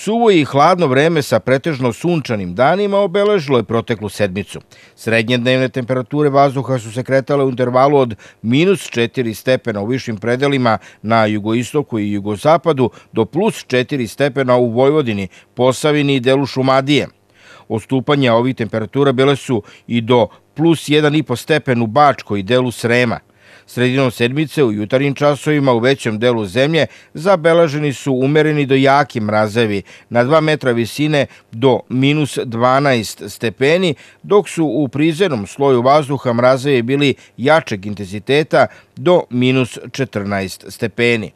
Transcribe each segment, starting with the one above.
Suvo i hladno vreme sa pretežno sunčanim danima obeležilo je proteklu sedmicu. Srednje dnevne temperature vazduha su se kretale u intervalu od minus 4 stepena u višim predelima na jugoistoku i jugozapadu do plus 4 stepena u Vojvodini, Posavini i delu Šumadije. Ostupanja ovih temperatura bile su i do plus 1,5 stepen u Bačkoj i delu Srema – Sredinom sedmice u jutarnjim časovima u većem delu zemlje zabeleženi su umereni do jaki mrazevi na 2 metra visine do minus 12 stepeni, dok su u prizemnom sloju vazduha mrazevi bili jačeg intenziteta do minus 14 stepeni.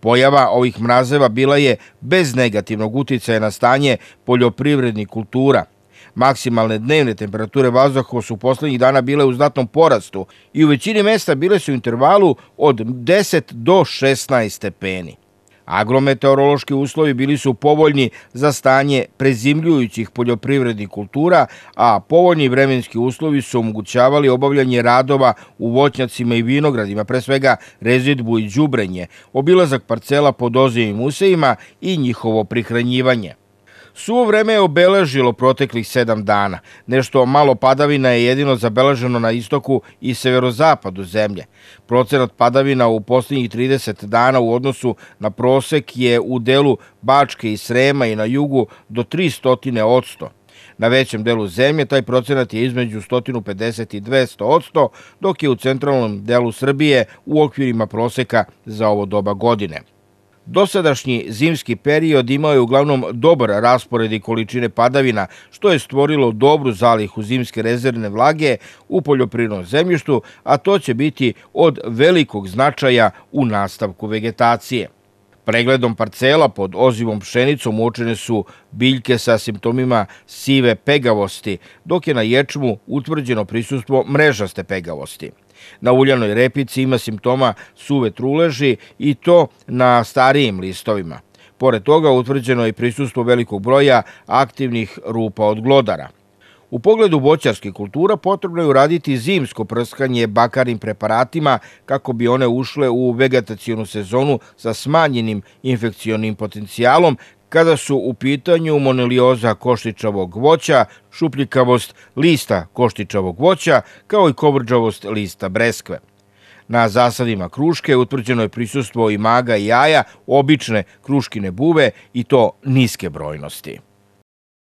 Pojava ovih mrazeva bila je bez negativnog uticaja na stanje poljoprivrednih kultura – Maksimalne dnevne temperature vazduha su poslednjih dana bile u znatnom porastu i u većini mesta bile su u intervalu od 10 do 16 stepeni. Agrometeorološki uslovi bili su povoljni za stanje prezimljujućih poljoprivrednih kultura, a povoljni vremenski uslovi su omogućavali obavljanje radova u voćnjacima i vinogradima, pre svega rezidbu i džubrenje, obilazak parcela pod ozivim usejima i njihovo prihranjivanje. Suvo vreme je obeležilo proteklih sedam dana. Nešto malo padavina je jedino zabeleženo na istoku i severozapadu zemlje. Procenat padavina u poslednjih 30 dana u odnosu na prosek je u delu Bačke i Srema i na jugu do 300 odsto. Na većem delu zemlje taj procenat je između 150 i 200 odsto, dok je u centralnom delu Srbije u okvirima proseka za ovo doba godine. Dosadašnji zimski period imao je uglavnom dobar raspored i količine padavina, što je stvorilo dobru zalihu zimske rezervne vlage u poljoprivrednom zemljištu, a to će biti od velikog značaja u nastavku vegetacije. Pregledom parcela pod ozivom pšenicom uočene su biljke sa simptomima sive pegavosti, dok je na ječmu utvrđeno prisustvo mrežaste pegavosti. Na uljanoj repici ima simptoma suve truleži i to na starijim listovima. Pored toga utvrđeno je prisustvo velikog broja aktivnih rupa od glodara – U pogledu voćarskih kultura potrebno je uraditi zimsko prskanje bakarnim preparatima kako bi one ušle u vegetacijonu sezonu sa smanjenim infekcionim potencijalom kada su u pitanju monelioza koštičavog voća, šupljikavost lista koštičavog voća, kao i kovrđavost lista breskve. Na zasadima kruške utvrđeno je prisustvo i maga i jaja, obične kruškine buve i to niske brojnosti.